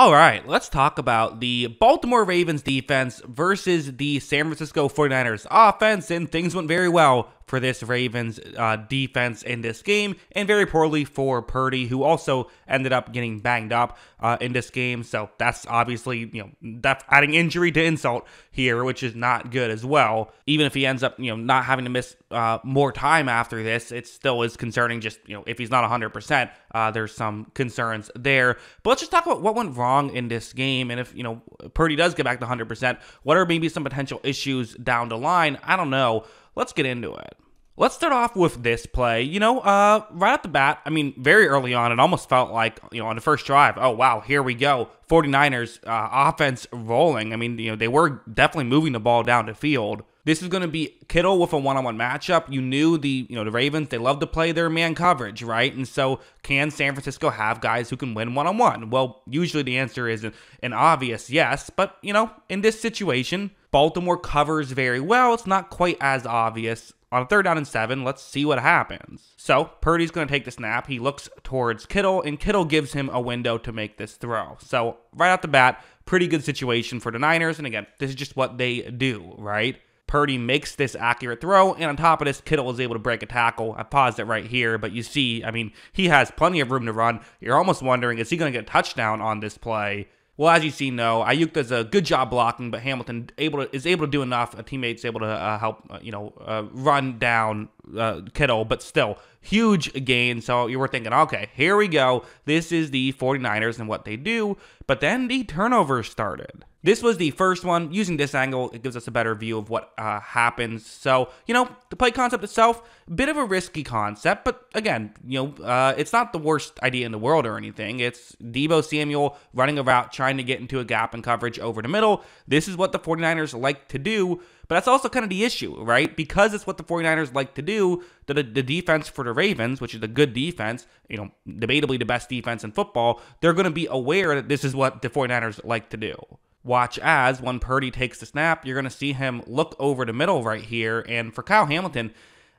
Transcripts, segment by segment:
All right, let's talk about the Baltimore Ravens defense versus the San Francisco 49ers offense, and things went very well for this Ravens uh, defense in this game, and very poorly for Purdy, who also ended up getting banged up uh, in this game. So that's obviously, you know, that's adding injury to insult here, which is not good as well. Even if he ends up, you know, not having to miss uh, more time after this, it still is concerning. Just, you know, if he's not 100%, uh, there's some concerns there. But let's just talk about what went wrong in this game. And if, you know, Purdy does get back to 100%, what are maybe some potential issues down the line? I don't know. Let's get into it. Let's start off with this play. You know, uh, right at the bat, I mean, very early on, it almost felt like, you know, on the first drive, oh, wow, here we go. 49ers uh, offense rolling. I mean, you know, they were definitely moving the ball down the field. This is going to be Kittle with a one-on-one matchup. You knew the, you know, the Ravens, they love to play their man coverage, right? And so can San Francisco have guys who can win one-on-one? Well, usually the answer is an, an obvious yes, but, you know, in this situation, Baltimore covers very well. It's not quite as obvious on a third down and seven, let's see what happens. So Purdy's going to take the snap. He looks towards Kittle, and Kittle gives him a window to make this throw. So right off the bat, pretty good situation for the Niners. And again, this is just what they do, right? Purdy makes this accurate throw, and on top of this, Kittle is able to break a tackle. I paused it right here, but you see, I mean, he has plenty of room to run. You're almost wondering, is he going to get a touchdown on this play? Well, as you see, no. Aiyuk does a good job blocking, but Hamilton able to, is able to do enough. A teammate's able to uh, help, uh, you know, uh, run down uh, Kittle, but still huge gain. So you were thinking, okay, here we go. This is the 49ers and what they do. But then the turnovers started. This was the first one. Using this angle, it gives us a better view of what uh, happens. So, you know, the play concept itself, a bit of a risky concept, but again, you know, uh, it's not the worst idea in the world or anything. It's Deebo Samuel running a route, trying to get into a gap in coverage over the middle. This is what the 49ers like to do, but that's also kind of the issue, right? Because it's what the 49ers like to do, the, the defense for the Ravens, which is a good defense, you know, debatably the best defense in football, they're going to be aware that this is what the 49ers like to do. Watch as when Purdy takes the snap, you're going to see him look over the middle right here. And for Kyle Hamilton,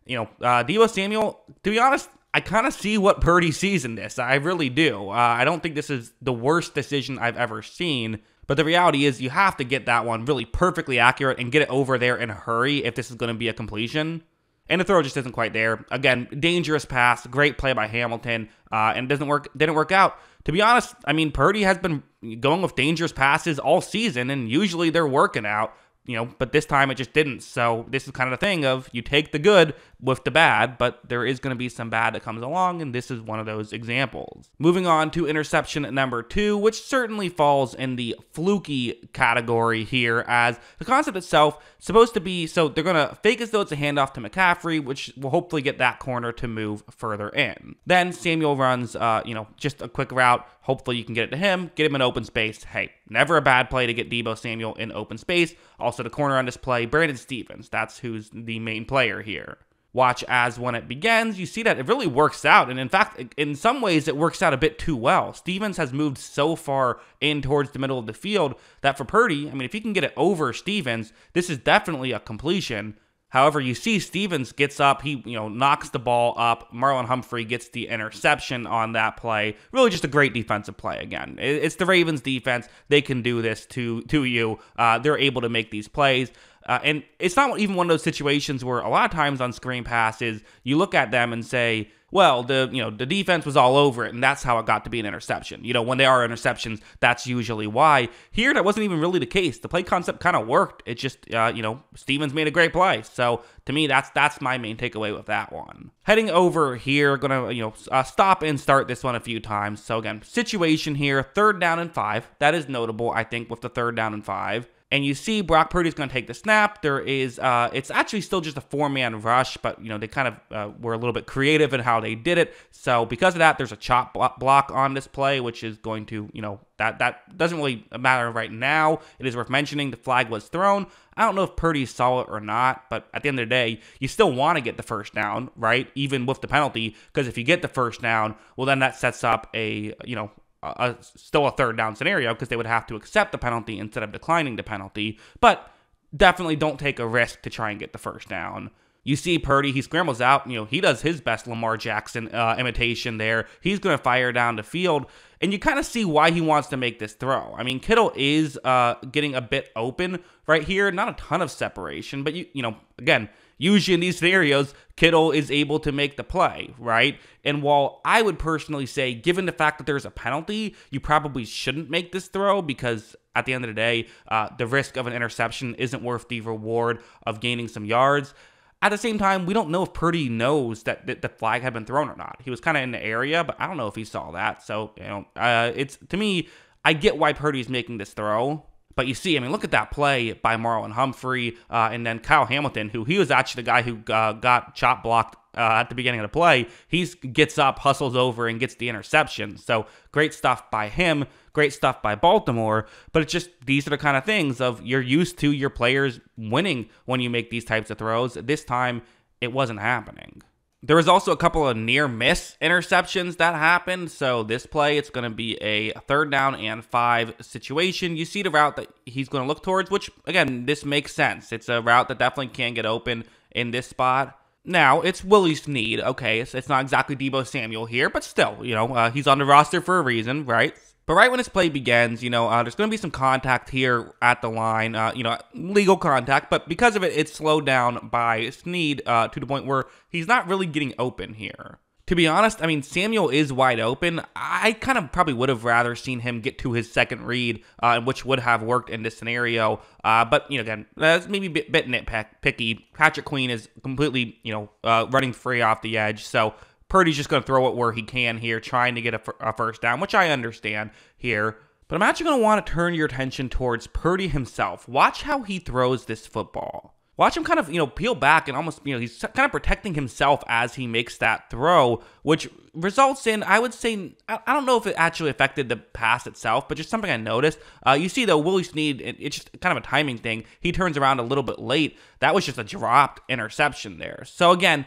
you know, uh, Deebo Samuel, to be honest, I kind of see what Purdy sees in this. I really do. Uh, I don't think this is the worst decision I've ever seen. But the reality is, you have to get that one really perfectly accurate and get it over there in a hurry if this is going to be a completion. And the throw just isn't quite there. Again, dangerous pass, great play by Hamilton, uh, and it doesn't work. Didn't work out to be honest, I mean, Purdy has been going with dangerous passes all season, and usually they're working out you know, but this time it just didn't. So this is kind of the thing of you take the good with the bad, but there is going to be some bad that comes along, and this is one of those examples. Moving on to interception number two, which certainly falls in the fluky category here, as the concept itself supposed to be so they're going to fake as though it's a handoff to McCaffrey, which will hopefully get that corner to move further in. Then Samuel runs, uh, you know, just a quick route. Hopefully you can get it to him, get him in open space. Hey, never a bad play to get Deebo Samuel in open space. Also, the corner on this play, Brandon Stephens. That's who's the main player here. Watch as when it begins, you see that it really works out. And in fact, in some ways, it works out a bit too well. Stephens has moved so far in towards the middle of the field that for Purdy, I mean, if he can get it over Stephens, this is definitely a completion. However, you see Stephens gets up, he you know knocks the ball up. Marlon Humphrey gets the interception on that play. Really, just a great defensive play again. It's the Ravens defense; they can do this to to you. Uh, they're able to make these plays. Uh, and it's not even one of those situations where a lot of times on screen passes, you look at them and say, well, the you know the defense was all over it, and that's how it got to be an interception. You know, when there are interceptions, that's usually why. Here, that wasn't even really the case. The play concept kind of worked. It just uh, you know Stephens made a great play. So to me, that's that's my main takeaway with that one. Heading over here, gonna you know uh, stop and start this one a few times. So again, situation here, third down and five. That is notable, I think, with the third down and five and you see Brock Purdy's going to take the snap. There is, uh, it's actually still just a four-man rush, but you know they kind of uh, were a little bit creative in how they did it. So because of that, there's a chop block on this play, which is going to, you know, that that doesn't really matter right now. It is worth mentioning the flag was thrown. I don't know if Purdy saw it or not, but at the end of the day, you still want to get the first down, right? Even with the penalty, because if you get the first down, well, then that sets up a you know a, still a third down scenario because they would have to accept the penalty instead of declining the penalty. But definitely don't take a risk to try and get the first down. You see Purdy, he scrambles out. You know, he does his best Lamar Jackson uh, imitation there. He's going to fire down the field. And you kind of see why he wants to make this throw. I mean, Kittle is uh, getting a bit open right here. Not a ton of separation, but you, you know, again, usually in these scenarios, Kittle is able to make the play, right? And while I would personally say, given the fact that there's a penalty, you probably shouldn't make this throw because at the end of the day, uh, the risk of an interception isn't worth the reward of gaining some yards. At the same time, we don't know if Purdy knows that the flag had been thrown or not. He was kind of in the area, but I don't know if he saw that. So, you know, uh, it's to me, I get why Purdy's making this throw. But you see, I mean, look at that play by Marlon Humphrey uh, and then Kyle Hamilton, who he was actually the guy who uh, got chop blocked uh, at the beginning of the play. He gets up, hustles over, and gets the interception. So great stuff by him. Great stuff by Baltimore. But it's just these are the kind of things of you're used to your players winning when you make these types of throws. This time, it wasn't happening. There was also a couple of near miss interceptions that happened. So this play, it's going to be a third down and five situation. You see the route that he's going to look towards, which again, this makes sense. It's a route that definitely can get open in this spot. Now, it's Willie Snead. Okay, it's, it's not exactly Deebo Samuel here, but still, you know, uh, he's on the roster for a reason, right? But right when this play begins, you know, uh, there's going to be some contact here at the line, uh, you know, legal contact, but because of it, it's slowed down by Snead uh, to the point where he's not really getting open here to be honest, I mean, Samuel is wide open. I kind of probably would have rather seen him get to his second read, uh, which would have worked in this scenario. Uh, but, you know, again, that's maybe a bit, bit nitpicky. Patrick Queen is completely, you know, uh, running free off the edge. So Purdy's just going to throw it where he can here, trying to get a, a first down, which I understand here. But I'm actually going to want to turn your attention towards Purdy himself. Watch how he throws this football. Watch him kind of, you know, peel back and almost, you know, he's kind of protecting himself as he makes that throw, which results in, I would say, I don't know if it actually affected the pass itself, but just something I noticed. Uh, you see, though, Willie Snead, it's just kind of a timing thing. He turns around a little bit late. That was just a dropped interception there. So, again,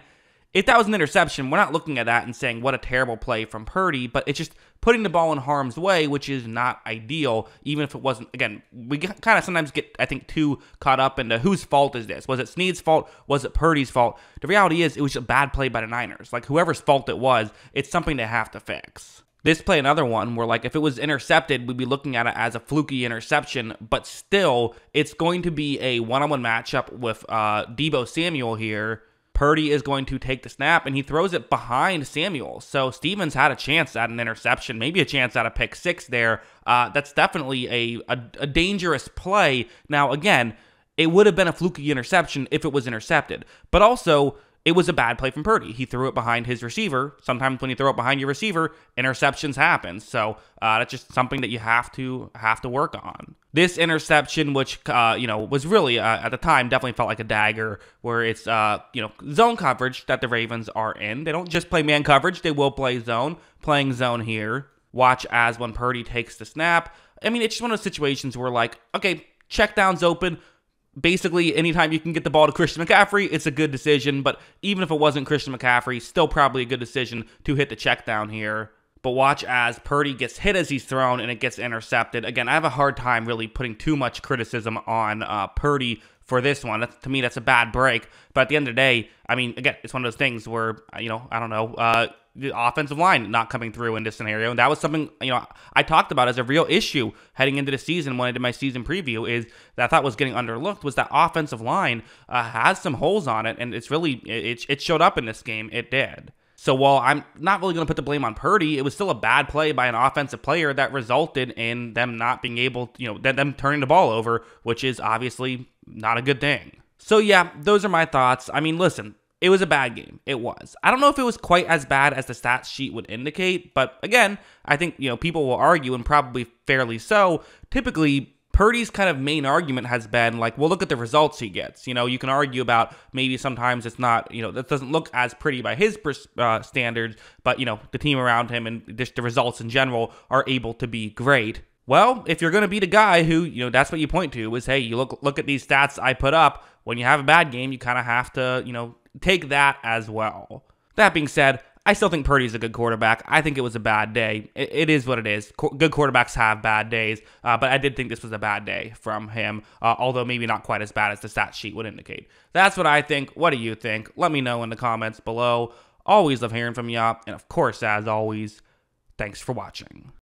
if that was an interception, we're not looking at that and saying what a terrible play from Purdy, but it's just putting the ball in harm's way, which is not ideal, even if it wasn't. Again, we kind of sometimes get, I think, too caught up into whose fault is this? Was it Snead's fault? Was it Purdy's fault? The reality is, it was a bad play by the Niners. Like, whoever's fault it was, it's something they have to fix. This play, another one where, like, if it was intercepted, we'd be looking at it as a fluky interception, but still, it's going to be a one on one matchup with uh, Deebo Samuel here Purdy is going to take the snap and he throws it behind Samuel. So Stephens had a chance at an interception, maybe a chance at a pick six there. Uh, that's definitely a, a, a dangerous play. Now, again, it would have been a fluky interception if it was intercepted. But also, it was a bad play from Purdy. He threw it behind his receiver. Sometimes when you throw it behind your receiver, interceptions happen. So uh, that's just something that you have to have to work on. This interception, which uh, you know was really uh, at the time definitely felt like a dagger, where it's uh, you know zone coverage that the Ravens are in. They don't just play man coverage; they will play zone. Playing zone here. Watch as when Purdy takes the snap. I mean, it's just one of those situations where like, okay, check down's open basically anytime you can get the ball to Christian McCaffrey, it's a good decision. But even if it wasn't Christian McCaffrey, still probably a good decision to hit the check down here. But watch as Purdy gets hit as he's thrown and it gets intercepted. Again, I have a hard time really putting too much criticism on uh, Purdy for this one. That's, to me, that's a bad break. But at the end of the day, I mean, again, it's one of those things where, you know, I don't know. Uh, the offensive line not coming through in this scenario. And that was something, you know, I talked about as a real issue heading into the season when I did my season preview is that I thought was getting underlooked was that offensive line uh, has some holes on it. And it's really, it, it showed up in this game. It did. So while I'm not really going to put the blame on Purdy, it was still a bad play by an offensive player that resulted in them not being able, you know, them turning the ball over, which is obviously not a good thing. So yeah, those are my thoughts. I mean, listen, it was a bad game. It was. I don't know if it was quite as bad as the stats sheet would indicate, but again, I think, you know, people will argue and probably fairly so. Typically, Purdy's kind of main argument has been like, well, look at the results he gets. You know, you can argue about maybe sometimes it's not, you know, that doesn't look as pretty by his uh, standards, but, you know, the team around him and just the results in general are able to be great. Well, if you're going to be the guy who, you know, that's what you point to is, hey, you look look at these stats I put up. When you have a bad game, you kind of have to, you know, take that as well. That being said, I still think Purdy's a good quarterback. I think it was a bad day. it, it is what it is. Co- good quarterbacks have bad days, uh, but I did think this was a bad day from him, uh, although maybe not quite as bad as the stat sheet would indicate. That's what I think. What do you think? Let me know in the comments below. Always love hearing from y'all. And of course, as always, thanks for watching.